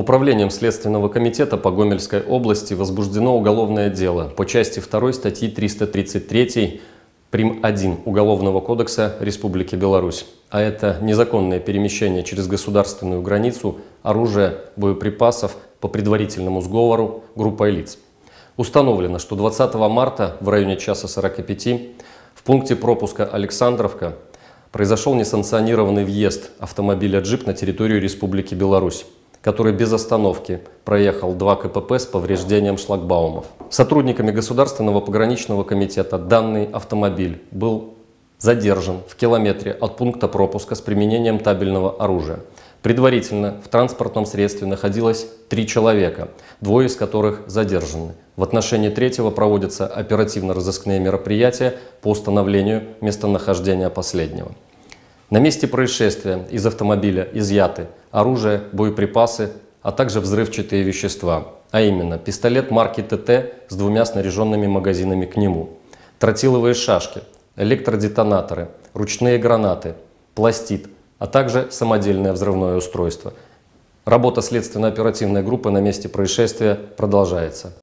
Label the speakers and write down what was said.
Speaker 1: Управлением Следственного комитета по Гомельской области возбуждено уголовное дело по части 2 статьи 333 прим. 1 Уголовного кодекса Республики Беларусь. А это незаконное перемещение через государственную границу оружия, боеприпасов по предварительному сговору группой лиц. Установлено, что 20 марта в районе часа 45 в пункте пропуска Александровка произошел несанкционированный въезд автомобиля «Джип» на территорию Республики Беларусь который без остановки проехал два КПП с повреждением шлагбаумов. Сотрудниками Государственного пограничного комитета данный автомобиль был задержан в километре от пункта пропуска с применением табельного оружия. Предварительно в транспортном средстве находилось три человека, двое из которых задержаны. В отношении третьего проводятся оперативно-розыскные мероприятия по установлению местонахождения последнего. На месте происшествия из автомобиля изъяты оружие, боеприпасы, а также взрывчатые вещества, а именно пистолет марки ТТ с двумя снаряженными магазинами к нему, тротиловые шашки, электродетонаторы, ручные гранаты, пластид, а также самодельное взрывное устройство. Работа следственно-оперативной группы на месте происшествия продолжается.